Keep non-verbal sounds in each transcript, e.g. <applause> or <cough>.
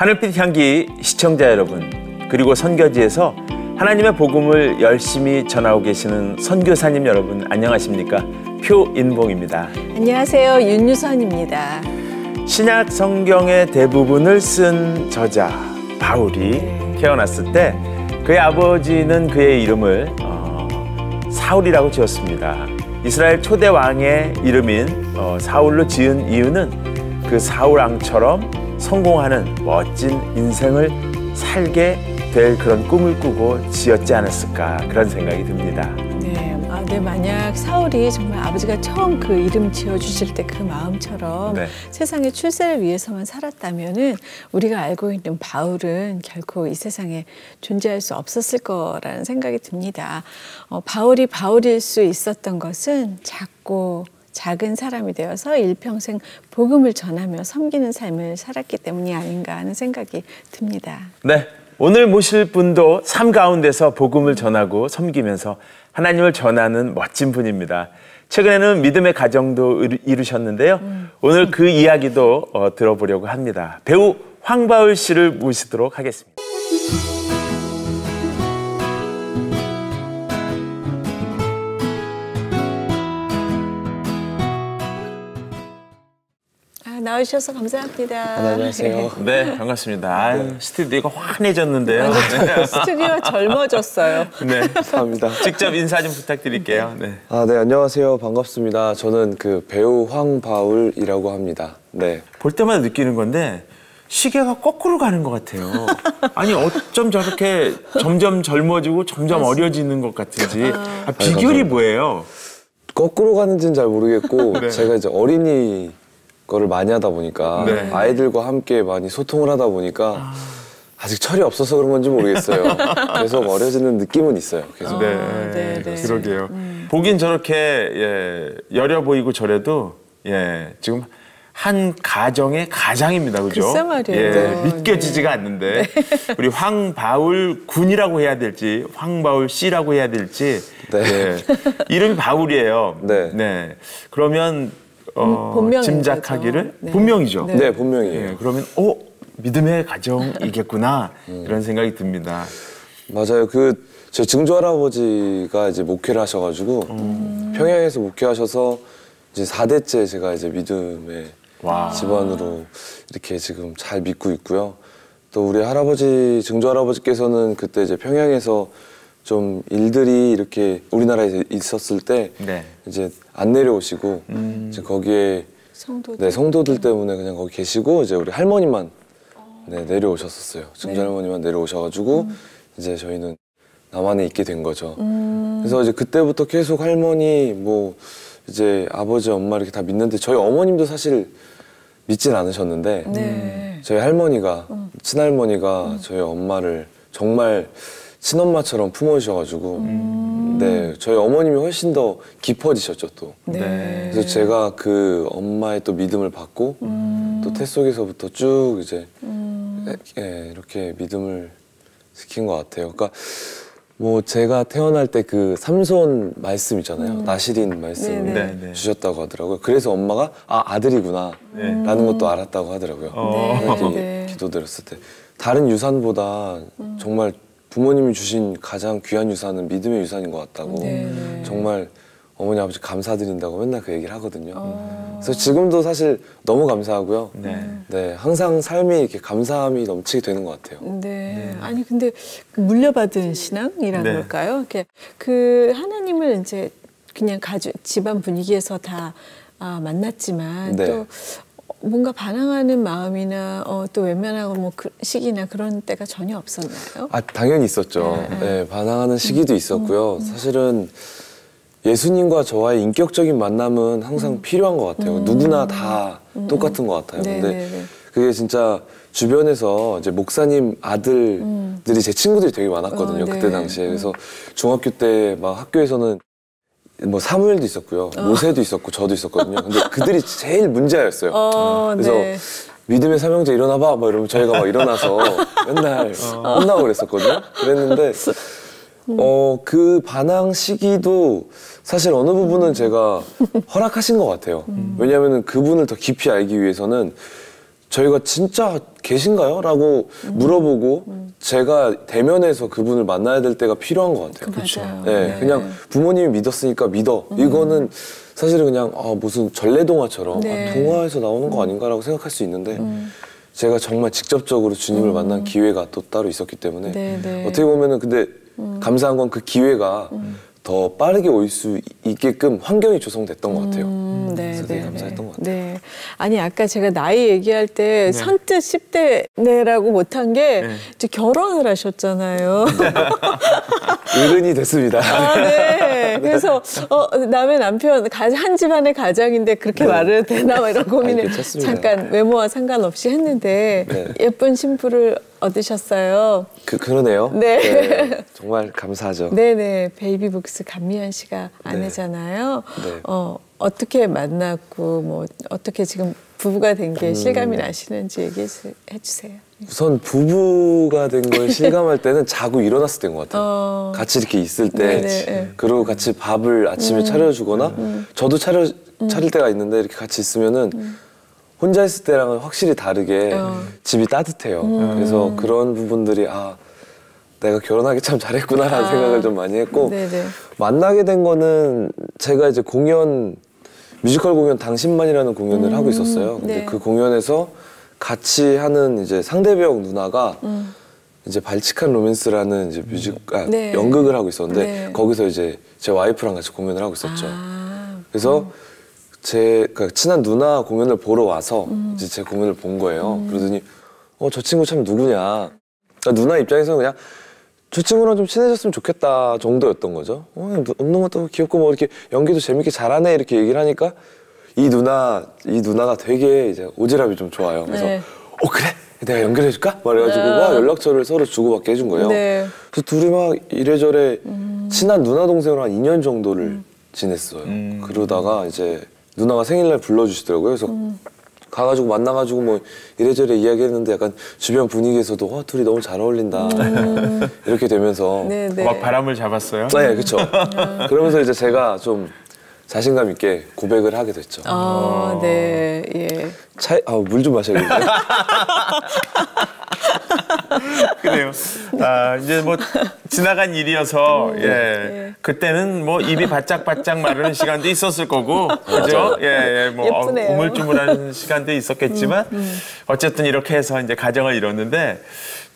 하늘빛 향기 시청자 여러분 그리고 선교지에서 하나님의 복음을 열심히 전하고 계시는 선교사님 여러분 안녕하십니까 표인봉입니다. 안녕하세요 윤유선입니다. 신약 성경의 대부분을 쓴 저자 바울이 태어났을 때 그의 아버지는 그의 이름을 어, 사울이라고 지었습니다. 이스라엘 초대 왕의 이름인 어, 사울로 지은 이유는 그 사울 왕처럼 성공하는 멋진 인생을 살게 될 그런 꿈을 꾸고 지었지 않았을까 그런 생각이 듭니다. 네, 아, 네 만약 사울이 정말 아버지가 처음 그 이름 지어 주실 때 그 마음처럼 네. 세상의 출세를 위해서만 살았다면은 우리가 알고 있는 바울은 결코 이 세상에 존재할 수 없었을 거라는 생각이 듭니다. 어, 바울이 바울일 수 있었던 것은 작고 작은 사람이 되어서 일평생 복음을 전하며 섬기는 삶을 살았기 때문이 아닌가 하는 생각이 듭니다. 네. 오늘 모실 분도 삶 가운데서 복음을 전하고 섬기면서 하나님을 전하는 멋진 분입니다. 최근에는 믿음의 가정도 이루- 이루셨는데요. 오늘 그 이야기도 어, 들어보려고 합니다. 배우 황바울 씨를 모시도록 하겠습니다. 아, 나오셔서 감사합니다. 안녕하세요. <laughs> 네, 반갑습니다. 아유, 스튜디오가 환해졌는데요. 네. <laughs> 스튜디오 젊어졌어요. 네. 감사합니다. 직접 인사 좀 부탁드릴게요. 네. 아, 네, 안녕하세요. 반갑습니다. 저는 그 배우 황바울이라고 합니다. 네. 볼 때마다 느끼는 건데 시계가 거꾸로 가는 것 같아요. 아니 어쩜 저렇게 점점 젊어지고 점점 어려지는 것 같은지 아, 비결이 뭐예요? 거꾸로 가는지는 잘 모르겠고, 네. 제가 이제 어린이 거를 많이 하다 보니까, 네. 아이들과 함께 많이 소통을 하다 보니까, 아 직 철이 없어서 그런 건지 모르겠어요. <laughs> 계속 어려지는 느낌은 있어요. 계속. 네, 네, 네. 그러게요. 보긴 저렇게 예, 여려 보이고 저래도 예, 지금 한 가정의 가장입니다, 그죠? 글쎄 말이에요. 예, 네. 믿겨지지가 않는데 <laughs> 우리 황바울 군이라고 해야 될지 황바울 씨라고 해야 될지 네. 예, 이름이 바울이에요. 네. 그러면 어, 본- 본명인 짐작하기를. 네. 본명이죠. 네. 네, 본명이에요. 예, 그러면 어 믿음의 가정이겠구나 이런 생각이 듭니다. 맞아요. 그, 제 증조 할아버지가 이제 목회를 하셔가지고, 평양에서 목회하셔서, 이제 4대째 제가 이제 믿음의 와. 집안으로 이렇게 지금 잘 믿고 있고요. 또 우리 할아버지, 증조 할아버지께서는 그때 이제 평양에서 좀 일들이 이렇게 우리나라에 있었을 때, 네. 이제 안 내려오시고, 이제 거기에 성도 네, 성도들 때문에 그냥 거기 계시고 이제 우리 할머니만 네, 내려오셨었어요. 증조 할머니만 내려오셔가지고 이제 저희는 남한에 있게 된 거죠. 그래서 이제 그때부터 계속 할머니 뭐 이제 아버지 엄마 이렇게 다 믿는데 저희 어머님도 사실 믿진 않으셨는데 네. 저희 할머니가 친할머니가 저희 엄마를 정말 친엄마처럼 품어주셔가지고 네 저희 어머님이 훨씬 더 깊어지셨죠 또. 네. 그래서 제가 그 엄마의 또 믿음을 받고 또태 속에서부터 쭉 이제 예, 이렇게 믿음을 지킨 것 같아요. 그러니까 뭐 제가 태어날 때 그 삼손 말씀 있잖아요. 나시린 말씀 네네. 네, 네. 주셨다고 하더라고요. 그래서 엄마가 아 아들이구나 네. 라는 것도 알았다고 하더라고요. 어. 네. 기도 드렸을 때 다른 유산보다 정말 부모님이 주신 가장 귀한 유산은 믿음의 유산인 것 같다고 네, 네. 정말 어머니 아버지 감사드린다고 맨날 그 얘기를 하거든요. 어. 그래서 지금도 사실 너무 감사하고요. 네. 네, 항상 삶이 이렇게 감사함이 넘치게 되는 것 같아요. 네. 아니 근데 그 물려받은 신앙이라 네. 그럴까요? 이렇게 그 하나님을 이제 그냥 가족 집안 분위기에서 다 아, 만났지만 네. 또 뭔가 반항하는 마음이나 어, 또 외면하고 뭐 그 시기나 그런 때가 전혀 없었나요? 아, 당연히 있었죠. 네, 반항하는 시기도 있었고요. 사실은 예수님과 저와의 인격적인 만남은 항상 필요한 것 같아요. 누구나 다 똑같은 것 같아요. 네, 근데 네, 네. 그게 진짜 주변에서 이제 목사님 아들들이 제 친구들이 되게 많았거든요. 어, 네. 그때 당시에. 그래서 중학교 때 막 학교에서는 뭐 사무엘도 있었고요. 모세도 있었고 저도 있었거든요. 근데 그들이 제일 문제였어요. 어, 그래서 네. 믿음의 삼형제 일어나봐 막 이러면 저희가 막 일어나서 <laughs> 맨날 혼나고 그랬었거든요. 그랬는데 어그 반항 시기도 사실 어느 부분은 제가 허락하신 것 같아요. 왜냐하면 그분을 더 깊이 알기 위해서는 저희가 진짜 계신가요? 라고 음. 물어보고 제가 대면해서 그분을 만나야 될 때가 필요한 것 같아요. 맞아요. 네, 네. 음. 그냥 부모님이 믿었으니까 믿어. 이거는 사실은 그냥 아, 무슨 전래동화처럼 네. 음. 아, 동화에서 나오는 거 아닌가라고 생각할 수 있는데 제가 정말 직접적으로 주님을 만난 기회가 또 따로 있었기 때문에 음. 네, 네. 어떻게 보면은 근데 감사한 건 그 기회가 더 빠르게 올 수 있게끔 환경이 조성됐던 것 같아요. 음, 네, 그래서 되게 감사했던 것 같아요. 네. 아니 아까 제가 나이 얘기할 때 선뜻 10대 네라고 못한 게 네. 이제 결혼을 하셨잖아요. <laughs> 어른이 됐습니다. 아, <laughs> 네. 그래서 어, 남의 남편 가- 한 집안의 가장인데 그렇게 말을 해도 되나 막 이런 고민을 아니. 잠깐 외모와 상관없이 했는데 네. 예쁜 신부를 얻으셨어요. 그 그러네요. 네. 정말 감사하죠. 네네 베이비북스 감미연 씨가 아내잖아요. 네. 어 어떻게 만났고 뭐 어떻게 지금 부부가 된 음. 게 실감이 나시는지 얘기해 주- 해주세요. 우선 부부가 된 걸 실감할 때는 자고 일어났을 때인 것 같아요. 어. 같이 이렇게 있을 때, 네네, 네. 그리고 같이 밥을 아침에 차려주거나, 저도 차려 차릴 때가 있는데 이렇게 같이 있으면은 혼자 있을 때랑은 확실히 다르게 어. 집이 따뜻해요. 그래서 그런 부분들이 아 내가 결혼하기 참 잘했구나라는 아. 생각을 좀 많이 했고 네네. 만나게 된 거는 제가 이제 공연 뮤지컬 공연 당신만이라는 공연을 하고 있었어요. 근데 네. 그 공연에서 같이 하는 이제 상대 배역 누나가 음. 이제 발칙한 로맨스라는 이제 뮤직 아, 네. 연극을 하고 있었는데 네. 거기서 이제 제 와이프랑 같이 공연을 하고 있었죠. 아, 그래서 제 그러니까 친한 누나 공연을 보러 와서 음. 이제 제 공연을 본 거예요. 그러더니 어 저 친구 참 누구냐. 그러니까 누나 입장에서는 그냥 저 친구랑 좀 친해졌으면 좋겠다 정도였던 거죠. 어, 운동 것도 귀엽고 뭐 이렇게 연기도 재밌게 잘하네 이렇게 얘기를 하니까 이 누나 이 누나가 되게 이제 오지랖이 좀 좋아요. 그래서 네. 어 그래 내가 연결해 줄까? 말해가지고 네. 막 연락처를 서로 주고받게 해준 거예요. 네. 그래서 둘이 막 이래저래 친한 누나 동생으로 한 2년 정도를 지냈어요. 음. 그러다가 이제 누나가 생일날 불러주시더라고요. 그래서 가가지고 만나가지고 뭐 이래저래 이야기했는데 약간 주변 분위기에서도 와 둘이 너무 잘 어울린다 <laughs> 이렇게 되면서 네, 네네. 막 바람을 잡았어요. 그렇죠. 그러면서 이제 제가 좀 자신감 있게 고백을 하게 됐죠. 아, 네, 예. 차이 아 물 좀 마셔야겠네요. <laughs> <laughs> 그래요. 아, 이제 뭐 지나간 일이어서 예. 예. 그때는 뭐 입이 바짝바짝 마르는 시간도 있었을 거고 그죠? 예, 예. 뭐 어, 예쁘네요. 음, 우물쭈물하는 시간도 있었겠지만 어쨌든 이렇게 해서 이제 가정을 이뤘는데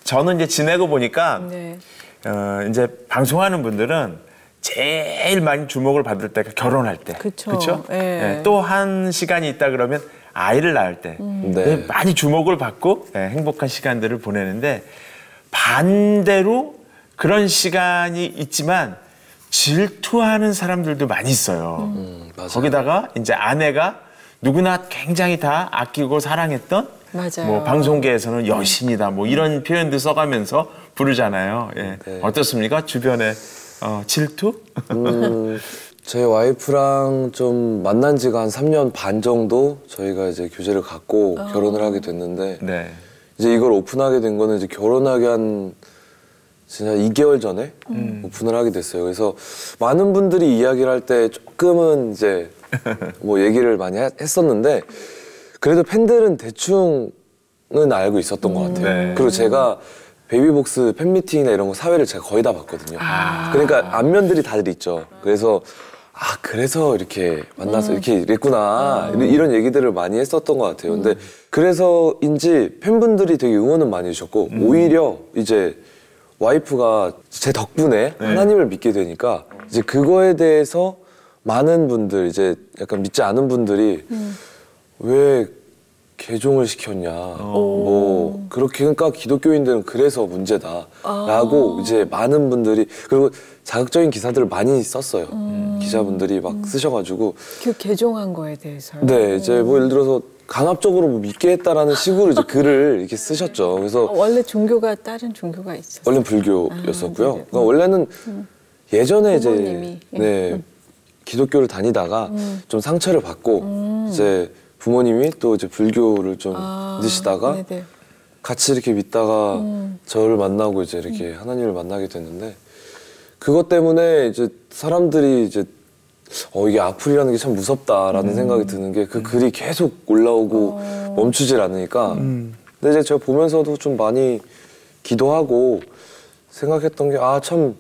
저는 이제 지내고 보니까 네. 어, 이제 방송하는 분들은 제일 많이 주목을 받을 때가 결혼할 때. 그쵸. 그쵸? 예. 또 한 시간이 있다 그러면 아이를 낳을 때. 음. 네. 많이 주목을 받고 예, 행복한 시간들을 보내는데 반대로 그런 시간이 있지만 질투하는 사람들도 많이 있어요. 음, 맞아요. 거기다가 이제 아내가 누구나 굉장히 다 아끼고 사랑했던 맞아요. 뭐 방송계에서는 여신이다 뭐 이런 표현도 써가면서 부르잖아요. 예. 네. 어떻습니까? 주변에 어, 질투? 음, <laughs> 제 와이프랑 좀 만난 지가 한 3년 반 정도 저희가 이제 교제를 갖고 결혼을 하게 됐는데 네. 이제 이걸 오픈하게 된 거는 이제 결혼하기 한 진짜 2개월 전에 오픈을 하게 됐어요. 그래서 많은 분들이 이야기를 할 때 조금은 이제 <laughs> 뭐 얘기를 많이 하- 했었는데 그래도 팬들은 대충은 알고 있었던 것 같아요. 네. 그리고 제가 베이비복스 팬미팅이나 이런 거 사회를 제가 거의 다 봤거든요. 그러니까 안면들이 다들 있죠. 그래서 아 그래서 이렇게 만나서 이렇게 이랬구나. 이런- 이런 얘기들을 많이 했었던 것 같아요. 근데 그래서인지 팬분들이 되게 응원은 많이 해주셨고 오히려 이제 와이프가 제 덕분에 하나님을 믿게 되니까 이제 그거에 대해서 많은 분들 이제 약간 믿지 않은 분들이 왜 개종을 시켰냐. 뭐 그렇게 그러니까 기독교인들은 그래서 문제다라고 이제 많은 분들이 그리고 자극적인 기사들을 많이 썼어요 기자분들이 막 쓰셔가지고 그 개종한 거에 대해서요. 네 이제 뭐 예를 들어서 강압적으로 뭐 믿게 했다라는 식으로 이제 글을 이렇게 쓰셨죠 그래서 어, 원래 종교가 다른 종교가 있었어요. 원래 불교였었고요. 아. 그러니까 원래는 예전에 이제 부모님이, 예. 네 기독교를 다니다가 좀 상처를 받고 이제 부모님이 또 이제 불교를 좀 아, 믿으시다가 네네. 같이 이렇게 믿다가 음. 저를 만나고 이제 이렇게 하나님을 만나게 됐는데 그것 때문에 이제 사람들이 이제 어 이게 악플이라는 게 참 무섭다라는 생각이 드는 게 그 글이 계속 올라오고 멈추질 않으니까. 근데 이제 제가 보면서도 좀 많이 기도하고 생각했던 게 아 참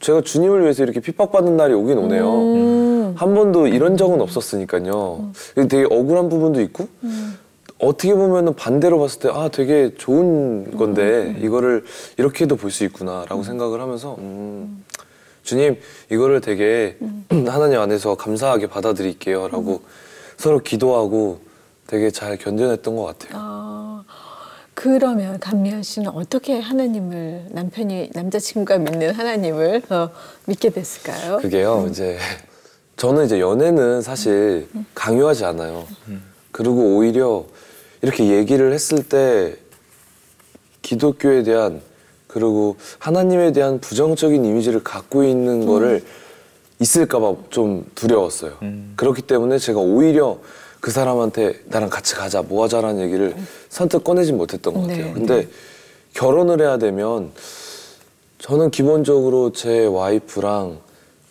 제가 주님을 위해서 이렇게 핍박받는 날이 오긴 오네요. 한 번도 이런 적은 없었으니까요. 되게 억울한 부분도 있고 어떻게 보면은 반대로 봤을 때 아 되게 좋은 건데 이거를 이렇게도 볼 수 있구나라고 생각을 하면서 음, 주님 이거를 되게 하나님 안에서 감사하게 받아들일게요라고 서로 기도하고 되게 잘 견뎌냈던 것 같아요. 어, 그러면 감미연 씨는 어떻게 하나님을 남편이 남자친구가 믿는 하나님을 어, 믿게 됐을까요? 그게요 이제 저는 이제 연애는 사실 강요하지 않아요. 그리고 오히려 이렇게 얘기를 했을 때 기독교에 대한 그리고 하나님에 대한 부정적인 이미지를 갖고 있는 거를 있을까봐 좀 두려웠어요. 그렇기 때문에 제가 오히려 그 사람한테 나랑 같이 가자, 뭐 하자라는 얘기를 선뜻 꺼내진 못했던 것 같아요. 네, 근데 결혼을 해야 되면 저는 기본적으로 제 와이프랑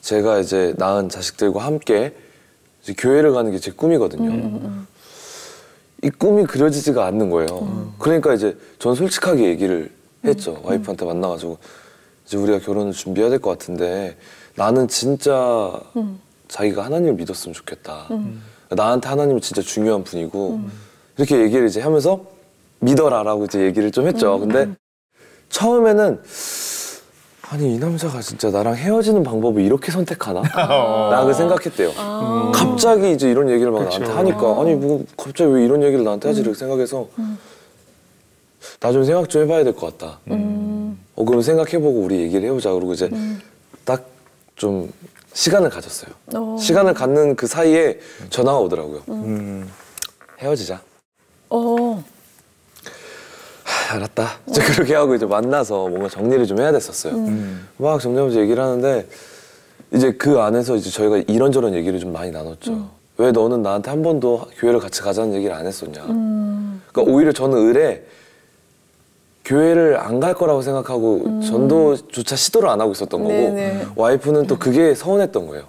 제가 이제 낳은 자식들과 함께 이제 교회를 가는 게 제 꿈이거든요. 이 꿈이 그려지지가 않는 거예요. 그러니까 이제 전 솔직하게 얘기를 했죠. 와이프한테 만나가지고 이제 우리가 결혼을 준비해야 될 것 같은데 나는 진짜 자기가 하나님을 믿었으면 좋겠다. 나한테 하나님은 진짜 중요한 분이고 이렇게 얘기를 이제 하면서 믿어라라고 이제 얘기를 좀 했죠. 근데 처음에는 아니 이 남자가 진짜 나랑 헤어지는 방법을 이렇게 선택하나? 라고 생각했대요. 갑자기 이제 이런 얘기를 막 나한테 하니까 아니 뭐 갑자기 왜 이런 얘기를 나한테 하지 이렇게 생각해서 나 좀 생각 좀 해봐야 될 것 같다. 어 그럼 생각해보고 우리 얘기를 해보자. 그러고 이제 딱 좀 시간을 가졌어요. 어. 시간을 갖는 그 사이에 전화가 오더라고요. 음. 헤어지자. 어, 하, 알았다. 이제 그렇게 하고 이제 만나서 뭔가 정리를 좀 해야 됐었어요. 막 점점 이제 얘기를 하는데 이제 그 안에서 이제 저희가 이런저런 얘기를 좀 많이 나눴죠. 왜 너는 나한테 한 번도 교회를 같이 가자는 얘기를 안 했었냐. 그러니까 오히려 저는 을에 교회를 안 갈 거라고 생각하고 전도조차 시도를 안 하고 있었던 거고 네네. 와이프는 또 그게 서운했던 거예요.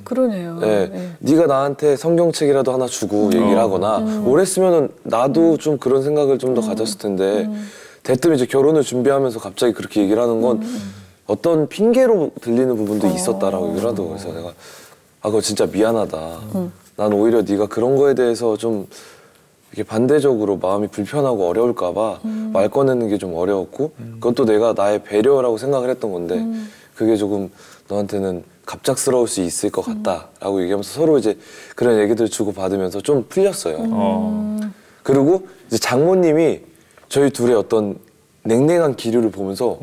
음, 그러네요. 네, 네. 네가 나한테 성경책이라도 하나 주고 얘기를 하거나 오래 쓰면은 나도 좀 그런 생각을 좀더 가졌을 텐데 대뜸 이제 결혼을 준비하면서 갑자기 그렇게 얘기를 하는 건 어떤 핑계로 들리는 부분도 있었다라고 얘기를 하더라고요. 그래서 내가 아 그거 진짜 미안하다. 난 오히려 네가 그런 거에 대해서 좀 이렇게 반대적으로 마음이 불편하고 어려울까봐 말 꺼내는 게 좀 어려웠고 그것도 내가 나의 배려라고 생각을 했던 건데 그게 조금 너한테는 갑작스러울 수 있을 것 같다라고 얘기하면서 서로 이제 그런 얘기들 주고 받으면서 좀 풀렸어요. 어. 그리고 이제 장모님이 저희 둘의 어떤 냉랭한 기류를 보면서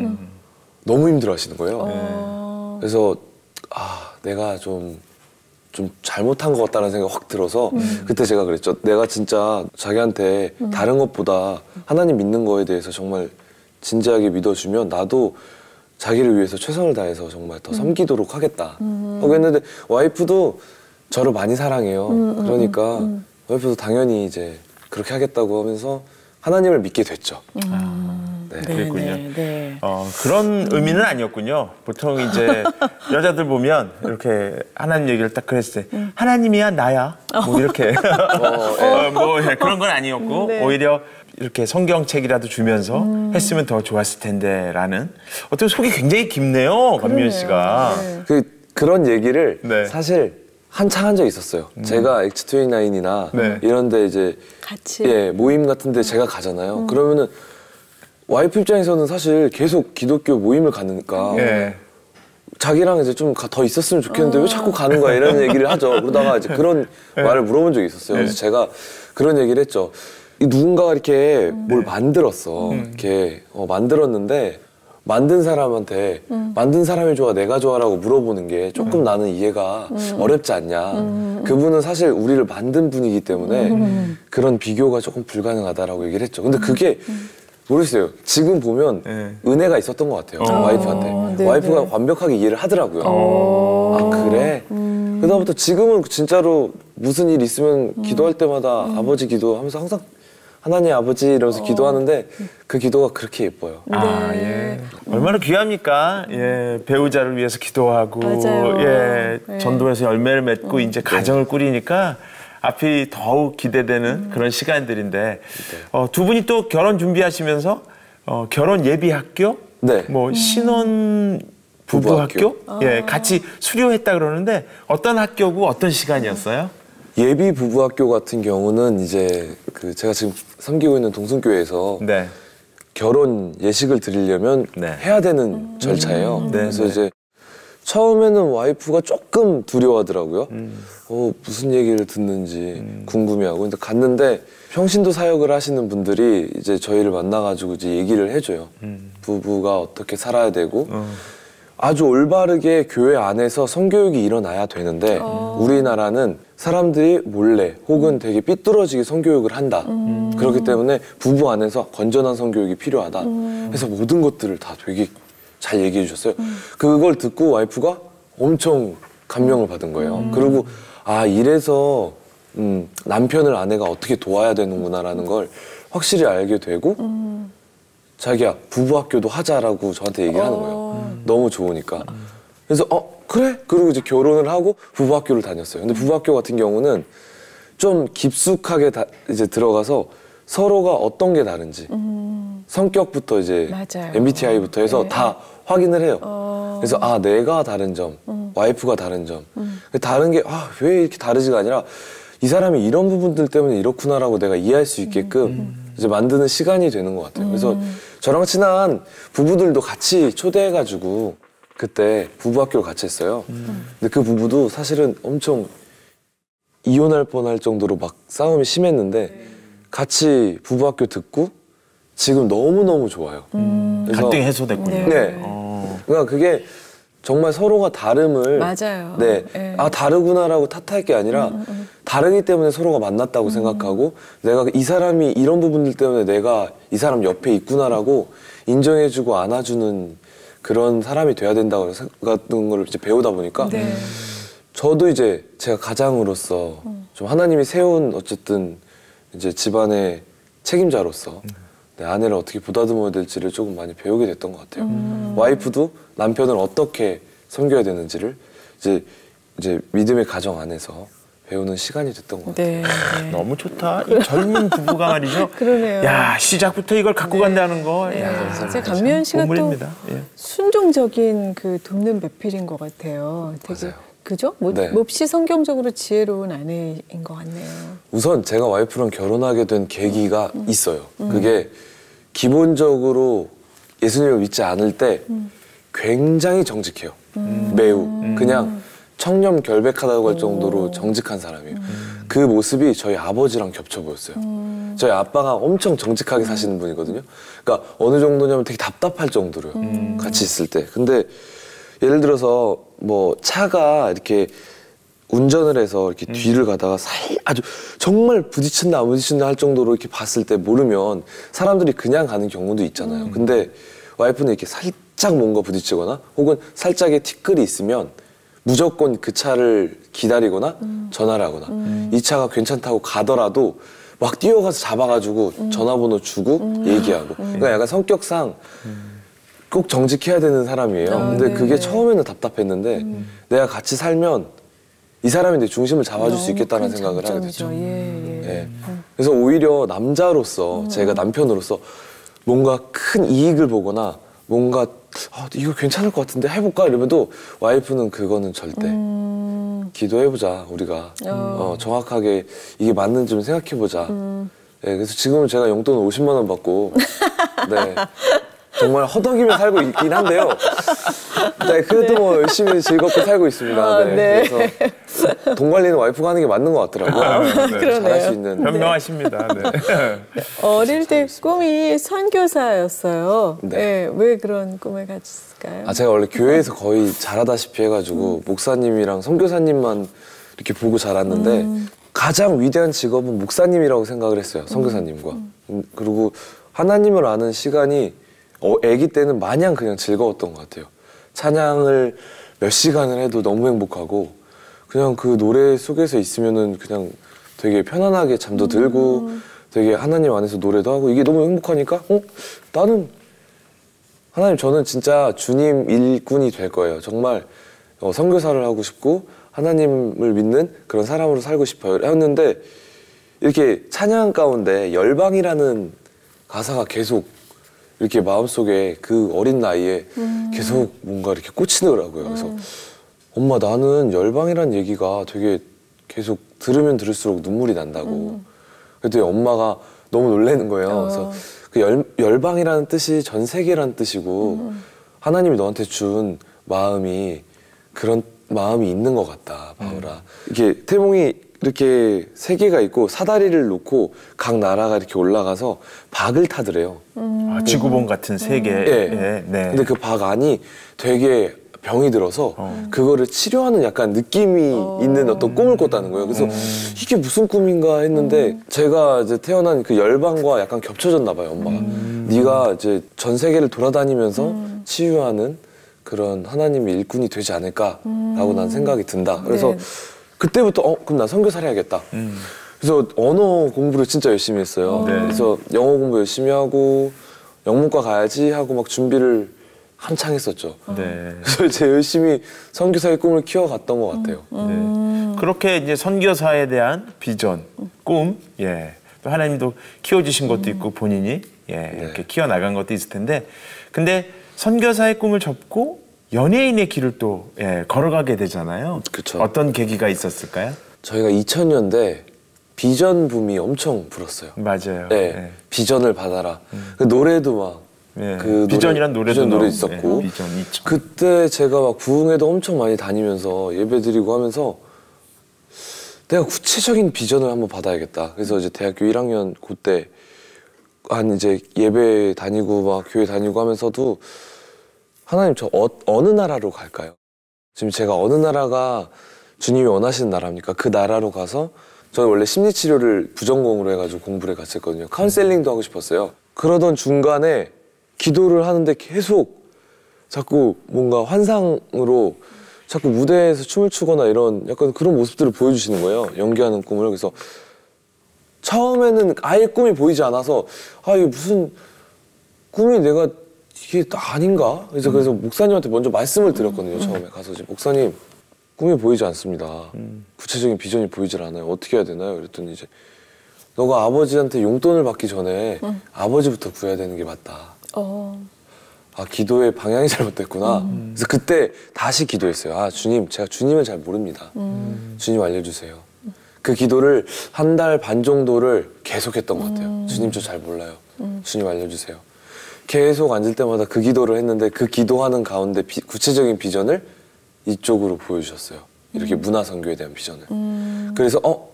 너무 힘들어하시는 거예요. 어, 그래서 아 내가 좀좀 잘못한 것 같다는 생각이 확 들어서 그때 제가 그랬죠. 내가 진짜 자기한테 다른 것보다 하나님 믿는 거에 대해서 정말 진지하게 믿어주면 나도 자기를 위해서 최선을 다해서 정말 더 섬기도록 하겠다. 하고 했는데 와이프도 저를 많이 사랑해요. 그러니까 와이프도 당연히 이제 그렇게 하겠다고 하면서 하나님을 믿게 됐죠. 네. 그랬군요. 네, 네. 어, 그런 의미는 아니었군요. 보통 이제 <laughs> 여자들 보면 이렇게 하나님 얘기를 딱 그랬을 때 하나님이야 나야 뭐 이렇게 <laughs> 어, 뭐 예, 그런 건 아니었고 네. 오히려 이렇게 성경책이라도 주면서 했으면 더 좋았을 텐데라는 어떻게 속이 굉장히 깊네요 감미연 씨가. 네. 그 그런 얘기를 네. 사실 한창 한 적이 있었어요. 제가 X29이나 네. 이런데 이제 같이. 예 모임 같은데 제가 가잖아요. 그러면은 와이프 입장에서는 사실 계속 기독교 모임을 가니까 예. 자기랑 이제 좀 더 있었으면 좋겠는데 왜 자꾸 가는 거야 이런 얘기를 하죠. 그러다가 이제 그런 말을 물어본 적이 있었어요. 그래서 제가 그런 얘기를 했죠. 이 누군가가 이렇게 뭘 만들었어. 이렇게 어, 만들었는데 만든 사람한테 만든 사람이 좋아 내가 좋아라고 물어보는 게 조금 나는 이해가 어렵지 않냐. 그분은 사실 우리를 만든 분이기 때문에 그런 비교가 조금 불가능하다라고 얘기를 했죠. 근데 그게 모르겠어요. 지금 보면 네. 은혜가 있었던 것 같아요. 어, 와이프한테. 네, 와이프가 네. 완벽하게 이해를 하더라고요. 어. 아 그래? 그다음부터 지금은 진짜로 무슨 일 있으면 기도할 때마다 아버지 기도하면서 항상 하나님 아버지 이러면서 기도하는데 그 기도가 그렇게 예뻐요. 아, 네. 예. 얼마나 귀합니까? 예, 배우자를 위해서 기도하고, 맞아요. 예, 네. 전도에서 열매를 맺고 이제 가정을 꾸리니까 앞이 더욱 기대되는 음. 그런 시간들인데, 어, 두 분이 또 결혼 준비하시면서 어, 결혼 예비 학교, 네. 뭐 신혼 부부 부부 학교, 아. 예, 같이 수료했다 그러는데 어떤 학교고 어떤 시간이었어요? 예비 부부 학교 같은 경우는 이제 그 제가 지금 섬기고 있는 동순교회에서 네. 결혼 예식을 드리려면 네. 해야 되는 절차예요. 네, 그래서 네. 이제 처음에는 와이프가 조금 두려워하더라고요. 음. 어, 무슨 얘기를 듣는지 궁금해하고. 근데 갔는데 평신도 사역을 하시는 분들이 이제 저희를 만나가지고 이제 얘기를 해줘요. 음. 부부가 어떻게 살아야 되고 어. 아주 올바르게 교회 안에서 성교육이 일어나야 되는데 우리나라는 사람들이 몰래 혹은 되게 삐뚤어지게 성교육을 한다. 그렇기 때문에 부부 안에서 건전한 성교육이 필요하다. 해서 모든 것들을 다 되게 잘 얘기해 주셨어요. 그걸 듣고 와이프가 엄청 감명을 받은 거예요. 그리고 아 이래서 음, 남편을 아내가 어떻게 도와야 되는구나라는 걸 확실히 알게 되고 자기야 부부 학교도 하자라고 저한테 얘기를 하는 거예요. 너무 좋으니까. 그래서 어 그래? 그리고 이제 결혼을 하고 부부 학교를 다녔어요. 근데 부부 학교 같은 경우는 좀 깊숙하게 다 이제 들어가서 서로가 어떤 게 다른지 성격부터 이제 맞아요. MBTI부터 해서 네. 다 확인을 해요. 어. 그래서 아 내가 다른 점, 와이프가 다른 점, 다른 게 아 왜 이렇게 다르지가 아니라 이 사람이 이런 부분들 때문에 이렇구나라고 내가 이해할 수 있게끔 이제 만드는 시간이 되는 것 같아요. 그래서 저랑 친한 부부들도 같이 초대해가지고 그때 부부 학교를 같이 했어요. 근데 그 부부도 사실은 엄청 이혼할 뻔할 정도로 막 싸움이 심했는데 같이 부부 학교 듣고 지금 너무 너무 좋아요. 그래서 갈등이 해소됐군요. 네. 네. 어. 그러니까 그게 정말 서로가 다름을 맞아요. 네. 네. 아 다르구나라고 탓할 게 아니라 다르기 때문에 서로가 만났다고 생각하고 내가 이 사람이 이런 부분들 때문에 내가 이 사람 옆에 있구나라고 인정해주고 안아주는 그런 사람이 돼야 된다고 생각하는 걸 이제 배우다 보니까 네. 저도 이제 제가 가장으로서 좀 하나님이 세운 어쨌든 이제 집안의 책임자로서 내 아내를 어떻게 보다듬어야 될지를 조금 많이 배우게 됐던 것 같아요. 와이프도 남편을 어떻게 섬겨야 되는지를 이제 이제 믿음의 가정 안에서 배우는 시간이 됐던 것 같아요. 네. 네. <laughs> 너무 좋다. 이 젊은 부부가 말이죠. <laughs> 그러네요. 야 시작부터 이걸 갖고 간다는 거. 네. 야, 진짜 감미연 씨가 또 보물입니다. 예. 순종적인 그 돕는 배필인 것 같아요. 되게 맞아요. 그죠? 몹, 네. 몹시 성경적으로 지혜로운 아내인 것 같네요. 우선 제가 와이프랑 결혼하게 된 계기가 있어요. 그게 기본적으로 예수님을 믿지 않을 때 굉장히 정직해요. 매우 그냥 청렴 결백하다고 할 정도로 정직한 사람이에요. 그 모습이 저희 아버지랑 겹쳐 보였어요. 저희 아빠가 엄청 정직하게 사시는 분이거든요. 그러니까 어느 정도냐면 되게 답답할 정도로요. 같이 있을 때. 근데 예를 들어서 뭐 차가 이렇게 운전을 해서 이렇게 뒤를 가다가 살 아주 정말 부딪힌다 안 부딪힌다 할 정도로 이렇게 봤을 때 모르면 사람들이 그냥 가는 경우도 있잖아요. 근데 와이프는 이렇게 살짝 뭔가 부딪히거나 혹은 살짝의 티끌이 있으면 무조건 그 차를 기다리거나 전화를 하거나 이 차가 괜찮다고 가더라도 막 뛰어가서 잡아가지고 전화번호 주고 얘기하고 그러니까 약간 성격상 꼭 정직해야 되는 사람이에요. 아, 근데 네. 그게 처음에는 답답했는데 내가 같이 살면 이 사람이 내 중심을 잡아줄 수 너무 있겠다는 큰 생각을 하게 장점이죠. 됐죠. 예, 예. 예. 그래서 오히려 남자로서 제가 남편으로서 뭔가 큰 이익을 보거나 뭔가 아, 이거 괜찮을 것 같은데 해볼까? 이러면도 와이프는 그거는 절대 음, 기도해보자 우리가. 어, 정확하게 이게 맞는지 좀 생각해보자. 음. 예, 그래서 지금은 제가 용돈 50만 원 받고 네, <laughs> 정말 허덕이며 살고 있긴 한데요. 네, 그래도 뭐 열심히 즐겁게 살고 있습니다. 아, 네, 네. 그래서 돈 관리는 와이프가 하는 게 맞는 것 같더라고요. 네, 그러네요. 잘할 수 있는. 현명하십니다. 네. 어릴 때 꿈이 선교사였어요. 네. 예, 왜 그런 꿈을 가졌을까요? 아 제가 원래 교회에서 거의 잘하다시피 해가지고 목사님이랑 선교사님만 이렇게 보고 자랐는데 가장 위대한 직업은 목사님이라고 생각을 했어요 선교사님과 음, 그리고 하나님을 아는 시간이 어, 아기 때는 마냥 그냥 즐거웠던 것 같아요 찬양을 몇 시간을 해도 너무 행복하고 그냥 그 노래 속에서 있으면은 그냥 되게 편안하게 잠도 들고 되게 하나님 안에서 노래도 하고 이게 너무 행복하니까 어 나는 하나님 저는 진짜 주님 일꾼이 될 거예요. 정말 어, 선교사를 하고 싶고 하나님을 믿는 그런 사람으로 살고 싶어요. 했는데 이렇게 찬양 가운데 열방이라는 가사가 계속 이렇게 마음속에 그 어린 나이에 계속 뭔가 이렇게 꽂히더라고요. 그래서 엄마 나는 열방이라는 얘기가 되게 계속 들으면 들을수록 눈물이 난다고. 그랬더니 엄마가 너무 놀라는 거예요. 그래서 그 열, 열방이라는 뜻이 전 세계라는 뜻이고 하나님이 너한테 준 마음이 그런 마음이 있는 것 같다, 바울아. 이게 태몽이 이렇게 세 개가 있고 사다리를 놓고 각 나라가 이렇게 올라가서 박을 타더래요. 아, 지구본 같은 세계. 예. 네. 네. 근데 그 박 안이 되게 병이 들어서 그거를 치료하는 약간 느낌이 있는 어떤 꿈을 꿨다는 거예요. 그래서 이게 무슨 꿈인가 했는데 제가 이제 태어난 그 열방과 약간 겹쳐졌나 봐요, 엄마가. 네가 이제 전 세계를 돌아다니면서 치유하는 그런 하나님의 일꾼이 되지 않을까라고 난 생각이 든다. 그래서 네. 그때부터 어 그럼 나 선교사를 해야겠다. 음. 그래서 언어 공부를 진짜 열심히 했어요. 네. 그래서 영어 공부 열심히 하고 영문과 가야지 하고 막 준비를 한창 했었죠. 네. 그래서 이제 열심히 선교사의 꿈을 키워갔던 것 같아요. 네. 그렇게 이제 선교사에 대한 비전, 꿈, 예. 또 하나님도 키워주신 것도 있고 본인이 예, 이렇게 키워나간 것도 있을 텐데, 근데 선교사의 꿈을 접고 연예인의 길을 또 예, 걸어가게 되잖아요. 그쵸. 어떤 계기가 있었을까요? 저희가 2000년대 비전 붐이 엄청 불었어요. 맞아요. 네, 예. 비전을 받아라. 그 노래도 막. 예. 그 비전이란 노래도 비전 노래 있었고 예, 비전 2000. 그때 제가 막 부흥회도 엄청 많이 다니면서 예배드리고 하면서 내가 구체적인 비전을 한번 받아야겠다. 그래서 이제 대학교 1학년 그때 한 이제 예배 다니고 막 교회 다니고 하면서도 하나님 저 어, 어느 나라로 갈까요? 지금 제가 어느 나라가 주님이 원하시는 나라입니까? 그 나라로 가서 저는 원래 심리치료를 부전공으로 해가지고 공부를 같이 했거든요. 카운셀링도 하고 싶었어요. 그러던 중간에 기도를 하는데 계속 자꾸 뭔가 환상으로 자꾸 무대에서 춤을 추거나 이런 약간 그런 모습들을 보여주시는 거예요. 연기하는 꿈을. 그래서 처음에는 아예 꿈이 보이지 않아서 아 이게 무슨 꿈이 내가 이게 아닌가? 그래서 그래서 목사님한테 먼저 말씀을 드렸거든요. 처음에 가서 이제 목사님 꿈이 보이지 않습니다. 구체적인 비전이 보이질 않아요. 어떻게 해야 되나요? 그랬더니 이제 너가 아버지한테 용돈을 받기 전에 아버지부터 구해야 되는 게 맞다. 어. 아 기도의 방향이 <laughs> 잘못됐구나. 그래서 그때 다시 기도했어요. 아 주님, 제가 주님을 잘 모릅니다. 주님 알려주세요. 그 기도를 한 달 반 정도를 계속했던 것 같아요. 주님 저 잘 몰라요. 주님 알려주세요. 계속 앉을 때마다 그 기도를 했는데 그 기도하는 가운데 비- 구체적인 비전을 이쪽으로 보여주셨어요. 이렇게 문화 선교에 대한 비전을. 그래서 어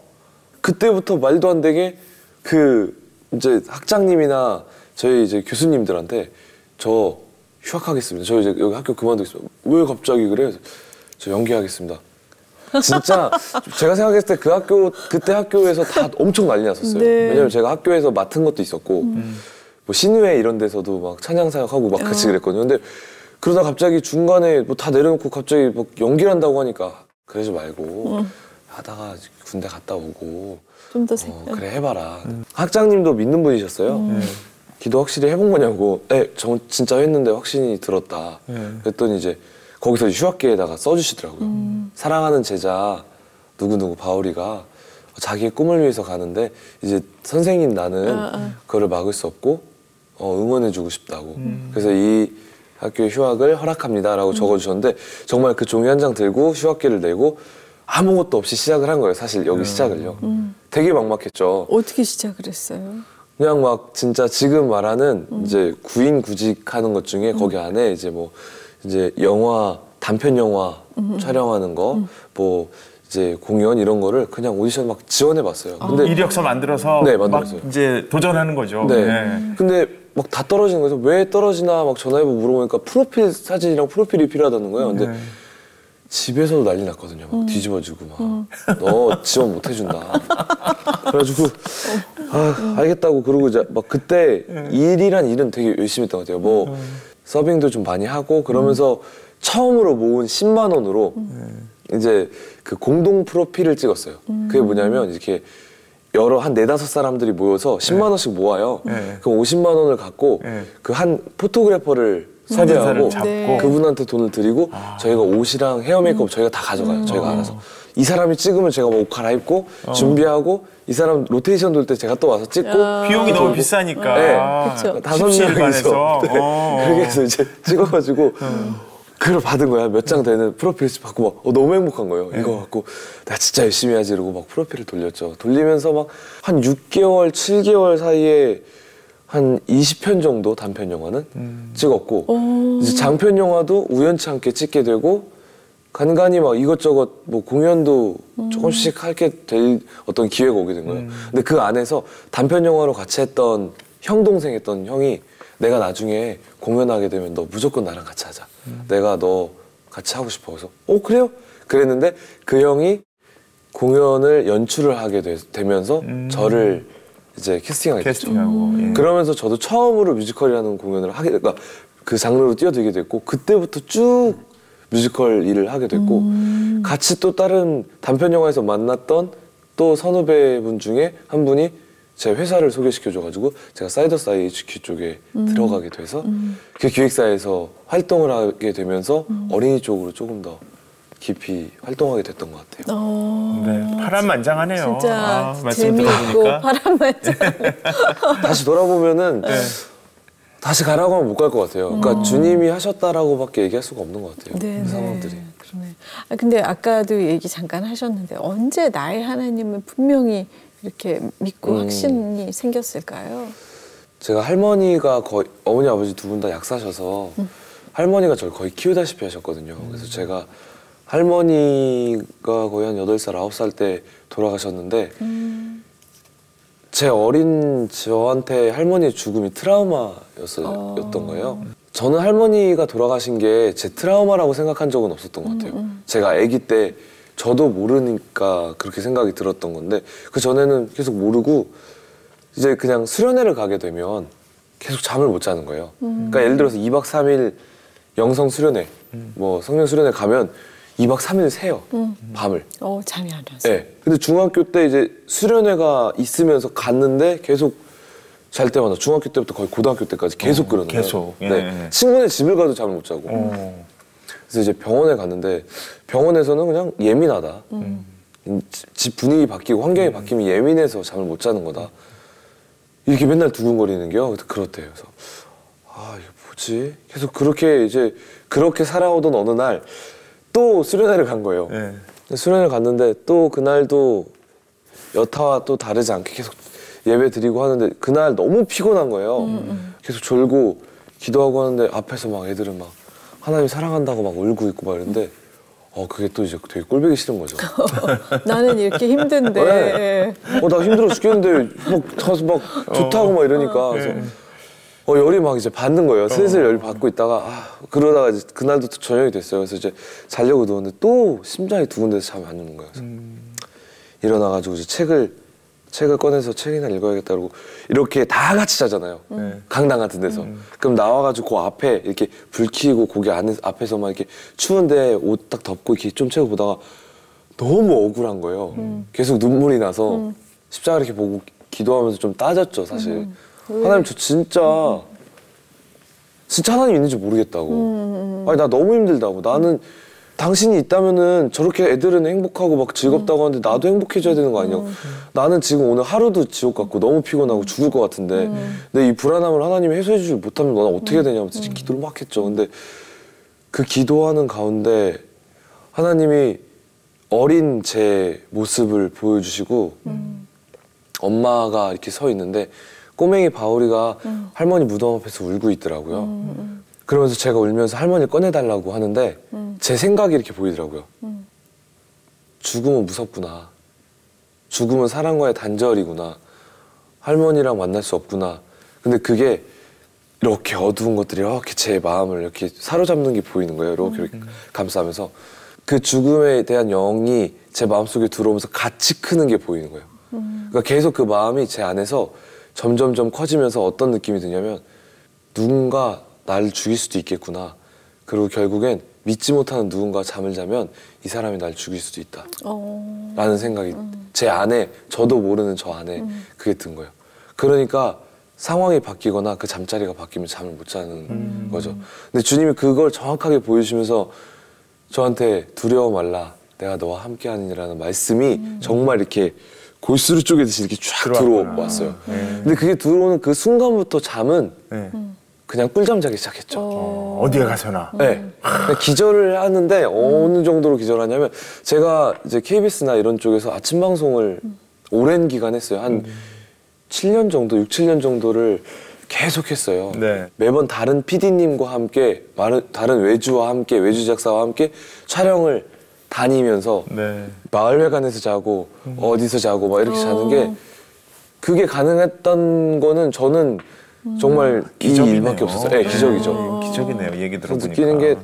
그때부터 말도 안 되게 그 이제 학장님이나 저희 이제 교수님들한테 저 휴학하겠습니다. 저 이제 여기 학교 그만두겠습니다. 왜 갑자기 그래? 그래서 저 연기하겠습니다. 진짜 <laughs> 제가 생각했을 때 그 학교 그때 학교에서 다 엄청 난리 났었어요. 네. 왜냐면 제가 학교에서 맡은 것도 있었고 뭐 신우회 이런 데서도 막 찬양 사역하고 막 같이 그랬거든요. 근데 그러다 갑자기 중간에 뭐 다 내려놓고 갑자기 막 연기를 한다고 하니까 그러지 말고 하다가 군대 갔다 오고 좀더 어, 생. 그래 해봐라. 학장님도 믿는 분이셨어요. 기도 확실히 해본 거냐고. 네, 저 진짜 했는데 확신이 들었다. 그랬더니 이제 거기서 휴학기에다가 써주시더라고요. 사랑하는 제자 누구 누구 바울이가 자기의 꿈을 위해서 가는데 이제 선생님 나는 그거를 막을 수 없고 어, 응원해주고 싶다고. 그래서 이 학교에 휴학을 허락합니다라고 적어주셨는데 정말 그 종이 한 장 들고 휴학기를 내고 아무것도 없이 시작을 한 거예요. 사실 여기 시작을요. 되게 막막했죠. 어떻게 시작을 했어요? 그냥 막 진짜 지금 말하는 이제 구인 구직하는 것 중에 거기 안에 이제 뭐 이제 영화 단편 영화 촬영하는 거 뭐 이제 공연 이런 거를 그냥 오디션 막 지원해 봤어요. 근데 이력서 만들어서 네, 막 만들었어요. 이제 도전하는 거죠. 네. 네. 근데 막 다 떨어지는 거예요. 왜 떨어지나 막 전화해보고 물어보니까 프로필 사진이랑 프로필이 필요하다는 거예요. 근데 네. 집에서도 난리 났거든요. 막 뒤집어지고 막너 지원 못 해준다. 그래가지고 아 알겠다고 그러고 이제 막 그때 일이란 일은 되게 열심히 했던 것 같아요. 뭐 서빙도 좀 많이 하고 그러면서 처음으로 모은 10만 원으로 이제 그 공동 프로필을 찍었어요. 그게 뭐냐면 이렇게 여러 한 네다섯 사람들이 모여서 10만 원씩 모아요. 네. 그럼 50만 원을 갖고 네. 그한 포토그래퍼를 사진사를 섭외하고. 네. 그분한테 돈을 드리고 저희가 옷이랑 헤어 메이크업 저희가 다 가져가요. 저희가 알아서. 이 사람이 찍으면 제가 뭐옷 갈아입고 준비하고 이 사람 로테이션 돌 때 제가 또 와서 찍고 비용이 너무 비싸니까. 네. 그쵸. 다섯 명이서. 네. <laughs> 어. 그렇게 해서 이제 <laughs> 찍어가지고 그걸 받은 거야. 몇 장 되는 프로필 받고 막 어, 너무 행복한 거예요. 이거 갖고 나 진짜 열심히 해야지 이러고 막 프로필을 돌렸죠. 돌리면서 막 한 6개월 7개월 사이에 한 20편 정도 단편 영화는 찍었고 이제 장편 영화도 우연치 않게 찍게 되고 간간히 막 이것저것 뭐 공연도 조금씩 하게 될 어떤 기회가 오게 된 거예요. 근데 그 안에서 단편 영화로 같이 했던 형 동생 했던 형이 내가 나중에 공연하게 되면 너 무조건 나랑 같이 하자. 내가 너 같이 하고 싶어서 어 그래요? 그랬는데 그 형이 공연을 연출을 하게 되, 면서 저를 이제 캐스팅하게 됐죠. 캐스팅하고. 예. 그러면서 저도 처음으로 뮤지컬이라는 공연을 하게 그러니까 그 장르로 뛰어들게 됐고 그때부터 쭉 뮤지컬 일을 하게 됐고 같이 또 다른 단편 영화에서 만났던 또 선후배분 중에 한 분이 제 회사를 소개시켜줘가지고 제가 싸이더 싸이더스 HQ 쪽에 들어가게 돼서 그 기획사에서 활동을 하게 되면서 어린이 쪽으로 조금 더 깊이 활동하게 됐던 것 같아요. 어, 네, 파란만장하네요. 진짜 아, 말씀 재미있고. 바람만장. <laughs> 다시 돌아보면은 다시 가라고 하면 못 갈 것 같아요. 그러니까 주님이 하셨다라고밖에 얘기할 수가 없는 것 같아요. 네, 그 상황들이. 그러네. 아, 근데 아까도 얘기 잠깐 하셨는데 언제 나의 하나님을 분명히 이렇게 믿고 음. 확신이 생겼을까요? 제가 할머니가 거의 어머니 아버지 두 분 다 약사셔서 할머니가 저를 거의 키우다시피 하셨거든요. 그래서 제가 할머니가 거의 한 여덟 살 아홉 살 때 돌아가셨는데 제 어린 저한테 할머니의 죽음이 트라우마였던 거예요. 저는 할머니가 돌아가신 게 제 트라우마라고 생각한 적은 없었던 것 같아요. 제가 아기 때 저도 모르니까 그렇게 생각이 들었던 건데 그 전에는 계속 모르고 이제 그냥 수련회를 가게 되면 계속 잠을 못 자는 거예요. 그러니까 예를 들어서 2박 3일 영성 수련회, 뭐 성령 수련회 가면 2박 3일 새요. 밤을. 어 잠이 안 와서. 네. 근데 중학교 때 이제 수련회가 있으면서 갔는데 계속 잘 때마다 중학교 때부터 거의 고등학교 때까지 계속 그러는 거예요. 계속. 예, 네. 예. 친구네 집을 가도 잠을 못 자고. 어. 그래서 이제 병원에 갔는데 병원에서는 그냥 예민하다. 음, 지- 집 분위기 바뀌고 환경이 바뀌면 예민해서 잠을 못 자는 거다. 이렇게 맨날 두근거리는 게요. 그렇대요. 그래서 아 이거 뭐지? 계속 그렇게 이제 그렇게 살아오던 어느 날 또 수련회를 간 거예요. 예. 수련회 갔는데 또 그날도 여타와 또 다르지 않게 계속 예배 드리고 하는데 그날 너무 피곤한 거예요. 계속 졸고 기도하고 하는데 앞에서 막 애들은 막 하나님 사랑한다고 막 울고 있고 막 이러는데 어 그게 또 이제 되게 꼴보기 싫은 거죠. <laughs> 나는 이렇게 힘든데. 네. 어나 힘들어 죽겠는데 막 가서 막 좋다고 막 이러니까 그래서 어 열이 막 이제 받는 거예요. 슬슬 열이 받고 있다가 아 그러다가 이제 그날도 또 저녁이 됐어요. 그래서 이제 자려고 누웠는데 또 심장이 두근대서 잠이 안 오는 거예요. 그래서 일어나가지고 이제 책을 책을 꺼내서 책이나 읽어야겠다 그러고 이렇게 다 같이 자잖아요. 강당 같은 데서. 그럼 나와가지고 그 앞에 이렇게 불 켜고 거기 안에 앞에서 막 이렇게 추운데 옷 딱 덮고 이렇게 좀 채고 보다가 너무 억울한 거예요. 계속 눈물이 나서 십자가 이렇게 보고 기도하면서 좀 따졌죠, 사실. 하나님 저 진짜 진짜 하나님 있는지 모르겠다고. 아니 나 너무 힘들다고. 나는 당신이 있다면은 저렇게 애들은 행복하고 막 즐겁다고 하는데 나도 행복해져야 되는 거 아니냐고. 나는 지금 오늘 하루도 지옥 같고 너무 피곤하고 죽을 것 같은데 내이 불안함을 하나님이 해소해 주지 못하면 너는 어떻게 해야 되냐면서 진짜 기도를 막 했죠. 근데 그 기도하는 가운데 하나님이 어린 제 모습을 보여주시고 엄마가 이렇게 서 있는데 꼬맹이 바울이가 할머니 무덤 앞에서 울고 있더라고요. 그러면서 제가 울면서 할머니 꺼내달라고 하는데 제 생각이 이렇게 보이더라고요. 죽음은 무섭구나. 죽음은 사랑과의 단절이구나. 할머니랑 만날 수 없구나. 근데 그게 이렇게 어두운 것들이 이렇게 제 마음을 이렇게 사로잡는 게 보이는 거예요. 이렇게, 이렇게 감싸면서 그 죽음에 대한 영이 제 마음속에 들어오면서 같이 크는 게 보이는 거예요. 그러니까 계속 그 마음이 제 안에서 점점점 커지면서 어떤 느낌이 드냐면 누군가 나를 죽일 수도 있겠구나. 그리고 결국엔 믿지 못하는 누군가 잠을 자면 이 사람이 날 죽일 수도 있다. 어. 라는 생각이 제 안에 저도 모르는 저 안에 그게 든 거예요. 그러니까 상황이 바뀌거나 그 잠자리가 바뀌면 잠을 못 자는 거죠. 근데 주님이 그걸 정확하게 보여주시면서 저한테 두려워 말라 내가 너와 함께하니라는 말씀이 정말 이렇게 골수로 쪼개듯이 이렇게 쫙 들어왔구나. 들어왔어요. 근데 그게 들어오는 그 순간부터 잠은 네. 그냥 꿀잠 자기 시작했죠. 어, 어디에 가서나. 네. 그냥 기절을 하는데 어느 정도로 기절하냐면 제가 이제 KBS나 이런 쪽에서 아침 방송을 오랜 기간 했어요. 한 7년 정도, 6, 7년 정도를 계속 했어요. 네. 매번 다른 PD님과 함께 다른 외주와 함께 외주 작사와 함께 촬영을 다니면서 네. 마을회관에서 자고 어디서 자고 막 이렇게 자는 게 그게 가능했던 거는 저는 정말 이 기적이네요. 일밖에 없었어요. 네, 기적이죠. 네, 기적이네요. 얘기 들어보니까. 느끼는 게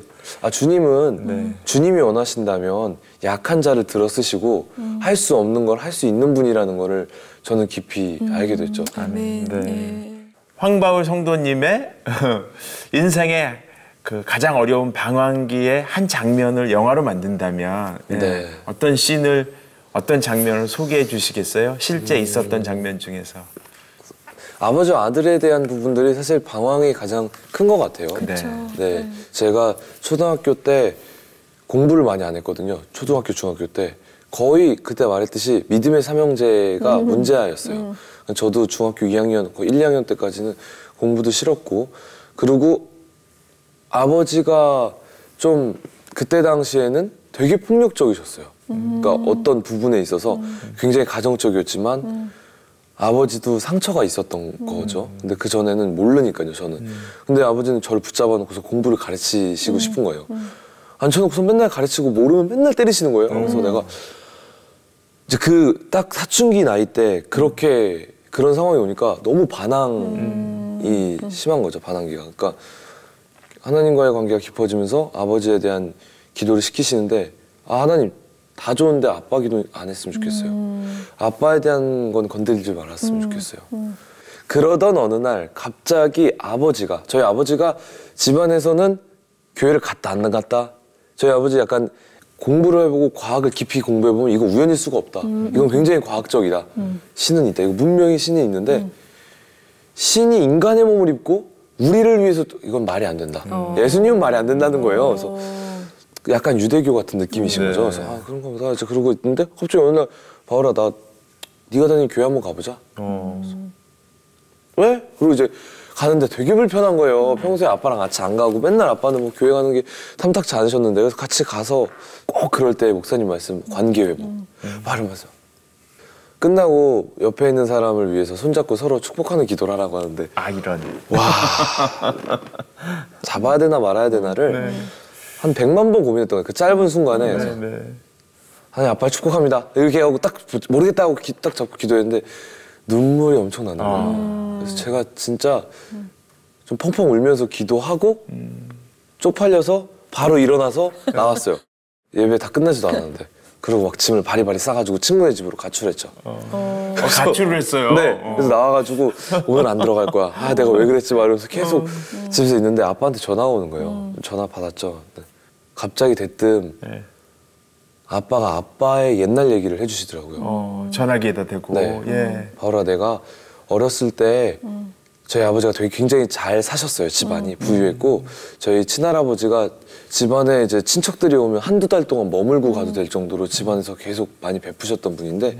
아 주님은 네. 주님이 원하신다면 약한 자를 들어 쓰시고 할수 없는 걸 할 수 있는 분이라는 거를 저는 깊이 알게 됐죠. 아멘. 네. 네. 황바울 성도님의 <laughs> 인생의 그 가장 어려운 방황기의 한 장면을 영화로 만든다면 예, 네. 어떤 씬을 어떤 장면을 소개해 주시겠어요? 실제 있었던 장면 중에서. 아버지와 아들에 대한 부분들이 사실 방황이 가장 큰 것 같아요. 네. 네. 제가 초등학교 때 공부를 많이 안 했거든요. 초등학교, 중학교 때. 거의 그때 말했듯이 믿음의 삼형제가 문제아였어요. 저도 중학교 2학년, 거의 1, 2학년 때까지는 공부도 싫었고, 그리고 아버지가 좀 그때 당시에는 되게 폭력적이셨어요. 그러니까 어떤 부분에 있어서 굉장히 가정적이었지만 아버지도 상처가 있었던 거죠. 근데 그 전에는 모르니까요, 저는. 근데 아버지는 저를 붙잡아 놓고서 공부를 가르치시고 싶은 거예요. 앉혀놓고서 맨날 가르치고 모르면 맨날 때리시는 거예요. 그래서 내가 이제 그 딱 사춘기 나이 때 그렇게 그런 상황이 오니까 너무 반항이 심한 거죠, 반항기가. 그러니까 하나님과의 관계가 깊어지면서 아버지에 대한 기도를 시키시는데 아 하나님 다 좋은데 아빠 기도 안 했으면 좋겠어요. 아빠에 대한 건 건드리지 말았으면 좋겠어요. 그러던 어느 날 갑자기 아버지가 저희 아버지가 집안에서는 교회를 갔다 안 갔다 저희 아버지 약간 공부를 해보고 과학을 깊이 공부해보면 이거 우연일 수가 없다. 이건 굉장히 과학적이다. 신은 있다. 이거 분명히 신이 있는데 신이 인간의 몸을 입고 우리를 위해서 또 이건 말이 안 된다. 예수님은 말이 안 된다는 거예요. 그래서 약간 유대교 같은 느낌이신 네. 거죠. 그래서 아 그런가 보다. 이제 그러고 있는데 갑자기 어느 날 바울아 나 네가 다니는 교회 한번 가보자. 어. 왜? 그리고 이제 가는데 되게 불편한 거예요. 평소에 아빠랑 같이 안 가고 맨날 아빠는 뭐 교회 가는 게 탐탁지 않으셨는데 그래서 같이 가서 꼭 그럴 때 목사님 말씀 관계 회복 바로 말씀 끝나고 옆에 있는 사람을 위해서 손잡고 서로 축복하는 기도를 하라고 하는데 아 이런. <laughs> 잡아야 되나 말아야 되나를 네. 한 100만 번 고민했던 거예요. 그 짧은 순간에 네, 네. 아니 아빠 축복합니다 이렇게 하고 딱 모르겠다 하고 기- 딱 잡고 기도했는데 눈물이 엄청 나는 거예요. 아. 그래서 제가 진짜 좀 펑펑 울면서 기도하고 쪽팔려서 바로 일어나서 나왔어요. 예배 다 끝나지도 않았는데 그리고 막 짐을 바리바리 싸가지고 친구네 집으로 가출했죠. 어, 가출을 했어요. 네. 어. 그래서 나와가지고 오늘 안 들어갈 거야. 아 내가 왜 그랬지 말면서 계속 집에서 있는데 아빠한테 전화가 오는 거예요. 전화 받았죠. 네. 갑자기 대뜸 네. 아빠가 아빠의 옛날 얘기를 해주시더라고요. 어, 전화기에다 대고. 네. 예. 바울아 내가 어렸을 때 저희 아버지가 되게 굉장히 잘 사셨어요 집안이 부유했고 저희 친할아버지가 집안에 이제 친척들이 오면 한두 달 동안 머물고 가도 될 정도로 집안에서 계속 많이 베푸셨던 분인데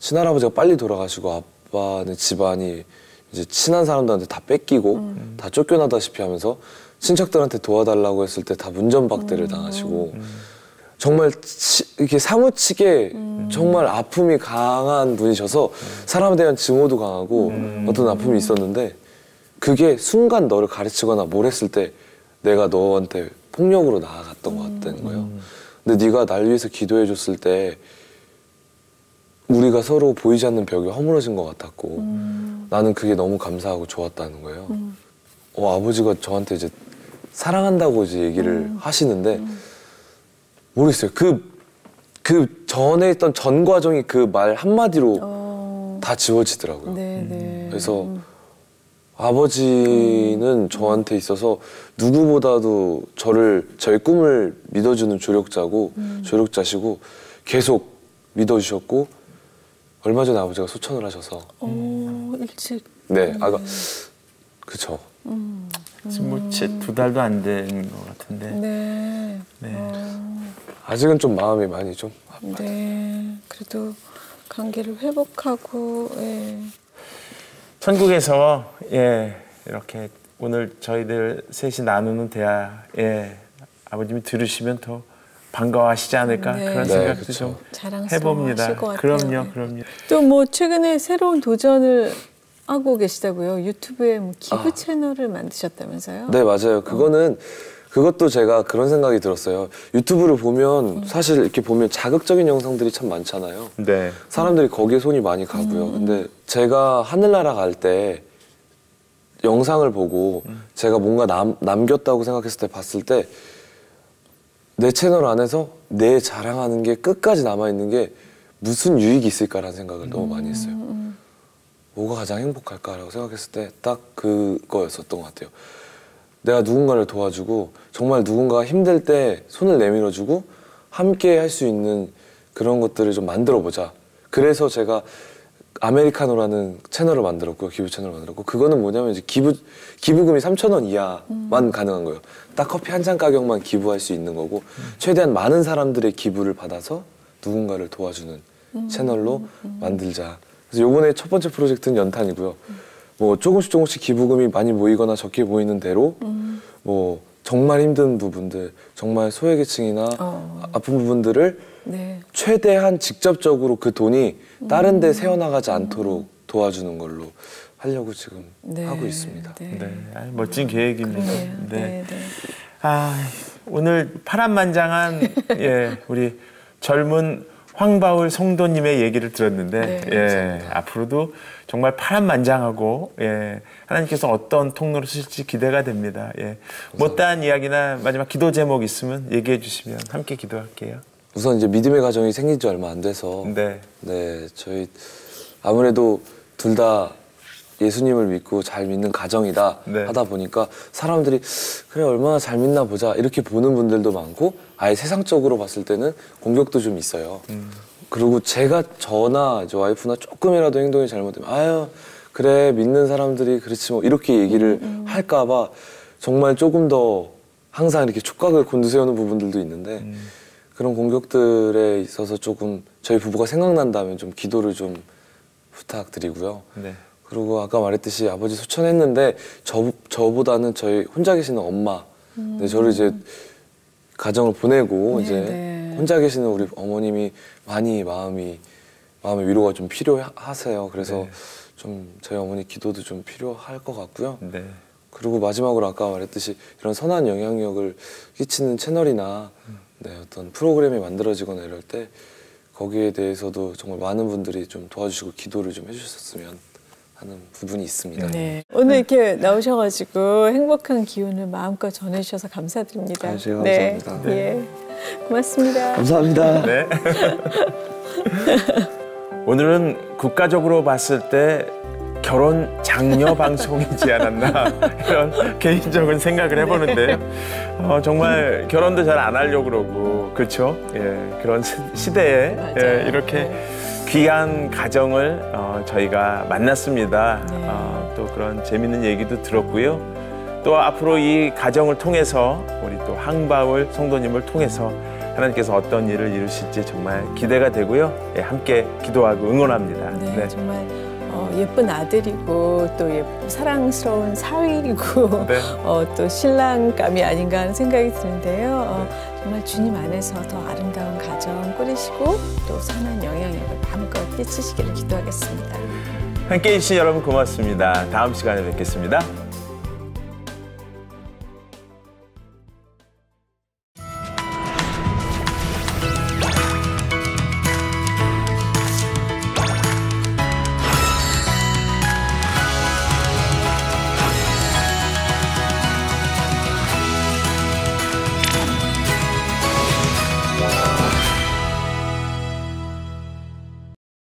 친할아버지가 빨리 돌아가시고 아빠는 집안이 이제 친한 사람들한테 다 뺏기고 다 쫓겨나다시피 하면서 친척들한테 도와달라고 했을 때 다 문전박대를 당하시고 정말 치- 이렇게 사무치게 정말 아픔이 강한 분이셔서 사람에 대한 증오도 강하고 어떤 아픔이 있었는데 그게 순간 너를 가르치거나 뭘 했을 때 내가 너한테 폭력으로 나아갔던 것 같다는 거예요. 근데 네가 날 위해서 기도해 줬을 때 우리가 서로 보이지 않는 벽이 허물어진 것 같았고 나는 그게 너무 감사하고 좋았다는 거예요. 어, 아버지가 저한테 이제 사랑한다고 이제 얘기를 하시는데 모르겠어요. 그, 그 전에 있던 전 과정이 그 말 한마디로 어. 다 지워지더라고요. 네, 네. 그래서 아버지는 저한테 있어서 누구보다도 저를 저의 꿈을 믿어주는 조력자고 조력자시고 계속 믿어주셨고 얼마 전에 아버지가 소천을 하셔서 오, 일찍. 네 아가 그쵸 지금 뭐두 달도 안 된 것 같은데. 네. 네. 어, 아직은 좀 마음이 많이 좀 네. 그래도 관계를 회복하고, 예. 천국에서 예 이렇게 오늘 저희들 셋이 나누는 대화 예 아버님이 들으시면 더 반가워하시지 않을까 네. 그런 네, 생각도 그쵸. 좀 해봅니다. 것 같아요. 그럼요, 네. 그럼요. 또 뭐 최근에 새로운 도전을 하고 계시다고요. 유튜브에 뭐 기부 아. 채널을 만드셨다면서요? 네 맞아요 그거는 그것도 제가 그런 생각이 들었어요 유튜브를 보면 사실 이렇게 보면 자극적인 영상들이 참 많잖아요 네. 사람들이 거기에 손이 많이 가고요. 음. 근데 제가 하늘나라 갈 때 영상을 보고 제가 뭔가 남, 남겼다고 생각했을 때 봤을 때 내 채널 안에서 내 자랑하는 게 끝까지 남아 있는 게 무슨 유익이 있을까라는 생각을 너무 많이 했어요. 음, 뭐가 가장 행복할까라고 생각했을 때 딱 그거였었던 것 같아요. 내가 누군가를 도와주고 정말 누군가가 힘들 때 손을 내밀어주고 함께 할 수 있는 그런 것들을 좀 만들어 보자. 그래서 제가 아메리카노라는 채널을 만들었고요. 기부 채널을 만들었고 그거는 뭐냐면 이제 기부 기부금이 3천 원 이하만 가능한 거예요. 딱 커피 한 잔 가격만 기부할 수 있는 거고 최대한 많은 사람들의 기부를 받아서 누군가를 도와주는 채널로 만들자. 그래서 요번에 첫 번째 프로젝트는 연탄이고요. 뭐 조금씩 조금씩 기부금이 많이 모이거나 적게 모이는 대로 뭐 정말 힘든 부분들, 정말 소외계층이나 어. 아- 아픈 부분들을 네. 최대한 직접적으로 그 돈이 다른 데 새어나가지 않도록 도와주는 걸로 하려고 지금 네. 하고 있습니다. 네. 네. 아, 멋진 계획입니다. 그러네요. 네. 네. 아, 오늘 파란만장한 <laughs> 예, 우리 젊은 황바울 성도님의 얘기를 들었는데 네, 예, 앞으로도 정말 파란만장하고 예, 하나님께서 어떤 통로를 쓰실지 기대가 됩니다. 예. 못다한 이야기나 마지막 기도 제목 있으면 얘기해 주시면 함께 기도할게요. 우선 이제 믿음의 가정이 생긴 지 얼마 안 돼서 네. 네, 저희 아무래도 둘 다 예수님을 믿고 잘 믿는 가정이다 네. 하다 보니까 사람들이 그래 얼마나 잘 믿나 보자 이렇게 보는 분들도 많고 아예 세상적으로 봤을 때는 공격도 좀 있어요. 그리고 제가 저나 저 와이프나 조금이라도 행동이 잘못되면 아유 그래 믿는 사람들이 그렇지 뭐 이렇게 얘기를 할까봐 정말 조금 더 항상 이렇게 촉각을 곤두세우는 부분들도 있는데 그런 공격들에 있어서 조금 저희 부부가 생각난다면 좀 기도를 좀 부탁드리고요. 네. 그리고 아까 말했듯이 아버지 소천했는데 저 저보다는 저희 혼자 계시는 엄마, 네, 저를 이제 가정을 보내고 네, 이제 네. 혼자 계시는 우리 어머님이 많이 마음이 마음의 위로가 좀 필요하세요. 그래서 네. 좀 저희 어머니 기도도 좀 필요할 것 같고요. 네. 그리고 마지막으로 아까 말했듯이 이런 선한 영향력을 끼치는 채널이나 네, 어떤 프로그램이 만들어지거나 이럴 때 거기에 대해서도 정말 많은 분들이 좀 도와주시고 기도를 좀 해주셨으면 하는 부분이 있습니다. 네. 오늘 이렇게 나오셔가지고 행복한 기운을 마음껏 전해주셔서 감사드립니다. 아, 제가 네. 감사합니다. 예. 고맙습니다. 감사합니다. <laughs> 네. <laughs> 오늘은 국가적으로 봤을 때 결혼 장려 <laughs> 방송이지 않았나 이런 개인적인 생각을 해보는데요. 어, 정말 결혼도 잘 안 하려고 그러고 그렇죠. 예, 그런 시, 시대에 맞아요. 예, 이렇게 귀한 가정을 어, 저희가 만났습니다. 네. 어, 또 그런 재밌는 얘기도 들었고요. 또 앞으로 이 가정을 통해서 우리 또 항바울 성도님을 통해서 하나님께서 어떤 일을 이루실지 정말 기대가 되고요. 예, 함께 기도하고 응원합니다. 네, 정말 어, 예쁜 아들이고 또 예쁜 사랑스러운 사위이고 <laughs> 네. <laughs> 어, 또 신랑감이 아닌가 하는 생각이 드는데요. 어, 네. 정말 주님 안에서 더 아름다운 가정 꾸리시고 또 선한 영향력을 마음껏 끼치시기를 기도하겠습니다. 함께 해주신 여러분 고맙습니다. 다음 시간에 뵙겠습니다.